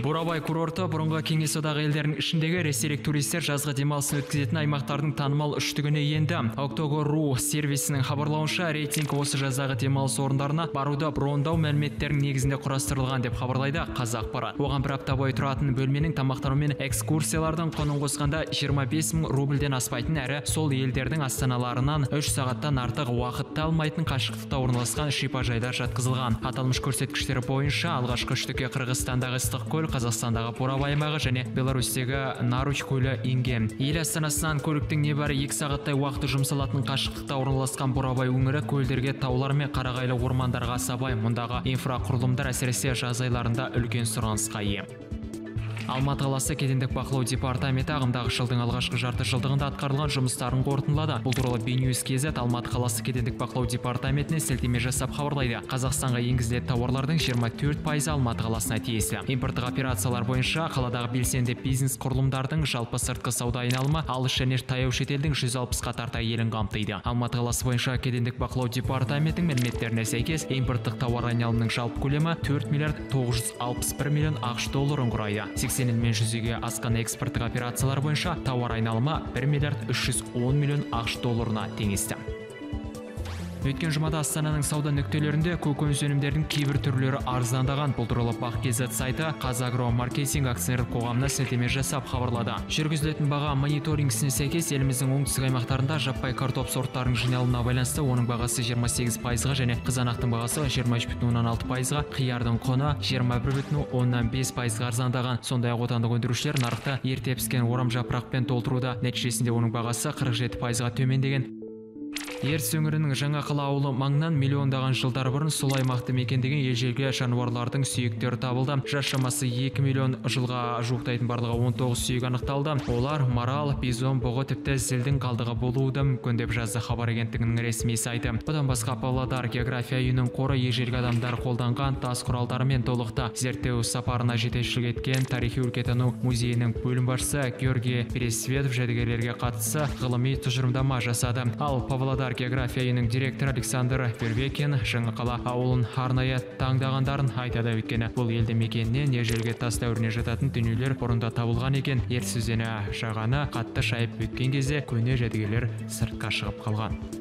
бурабай курорты бұрынғы кеңес одағы елдерінің ішіндегі ресейлік туристер жазғы демалысын өткізетін аймақтардың танымал үштігіне енді. Октого.ру сервисінің хабарлауынша рейтинг осы жаздағы демалыс орындарына баруды брондау мәліметтерінің негізінде құрастырылған деп хабарлайды қазақпарат. Оған бір апта бойы тұратын бөлменің тамақтану мен экскурсиялардың құнын қосқанда 25 мың рубльден аспайтын әрі сол елдердің астаналарынан үш сағаттан артық уақытты алмайтын қашықтықта орналасқан шипажайдар жатқызылған. Аталмыш көрсеткіштер бойынша алғашқы үштікке қырғызстандағы ыстықкөл қазақстандағы бурабай аймағы және беларусьтегі наруч көлі енген. Ел астанасынан көліктің небәрі екі сағаттай уақыты жұмсалатын қашықтықта орналасқан бурабай өңірі көлдерге таулар мен қарағайлы ормандарға аса бай мұндағы инфрақұрылымдар әсіресе жаз айларында үлкен сұранысқа ие. Алматы қаласы кедендік бақылау департаменті ағымдағы жылдың алғашқы жарты жылдығында атқарылған жұмыстарын қорытындылады. Бұл туралы бейнеуз kz алматы қаласы кедендік бақылау департаментіне сілтеме жасап хабарлайды. Қазақстанға енгізілетін тауарлардың 24 пайызы алматы қаласына тиесілі. Импорттық операциялар бойынша қаладағы белсенді бизнес құрылымдардың жалпы сыртқы сауда айналымы алыс және таяу шетелдің 160-қа тарта елін қамтиды. Алматы қаласы бойынша кедендік бақылау департаментінің мәліметтеріне сәйкес импорттық тауар айналымының жалпы көлемі 4 миллиард 961 миллион ақш долларын құрайды. Сексен елмен жүзеге асқан экспорттық операциялар бойынша тауар айналымы 1 миллиард 310 миллион ақш долларына теңесті. Өткен жұмада астананың сауда нүктелерінде көкөніс өнімдерінің кейбір түрлері арзандаған. Бұл туралы бақ сайты қазагро маркетинг акционерлік қоғамына сілтеме жасап хабарлады. Жүргізілетін баға мониторингісіне сәйкес еліміздің оңтүстік аймақтарында жаппай картоп сорттарының жиналуына байланысты оның бағасы 28 пайызға және қызанақтың бағасы 23,6 пайызға қиярдың құны 21,5 пайызға арзандаған. Сондай ақ отандық өндірушілер нарықты ерте піскен орам жапырақпен толтыруда. Нәтижесінде оның бағасы 47 пайызға төмендеген. Ертіс өңірінің жаңақала ауылы маңынан миллиондаған жылдар бұрын сол аймақты мекендеген ежелгі жануарлардың сүйектері табылды. Жас шамасы 2 миллион жылға жуықтайтын барлығы 19 сүйек анықталды. Олар марал бизон бұғы тіпті зілдің қалдығы болуы да мүмкін деп жазды хабар агенттігінің ресми сайты. Бұдан басқа павлодар география үйінің қоры ежелгі адамдар қолданған тас құралдарымен толықты. Зерттеу сапарына жетекшілік еткен тарихи өлкетану музейінің бөлім басшысы георгий пересветов жәдігерлерге қатысты ғылыми тұжырымдама жасады. Ал павлодар география үйінің директоры александр пербекин жаңақала ауылын арнайы таңдағандарын айтады. Өйткені бұл елді мекеннен ежелгі тас дәуіріне жататын дүниелер бұрында табылған екен. Ертіс өзені жағаны қатты шайып өткен кезде көне жәдігерлер сыртқа шығып қалған.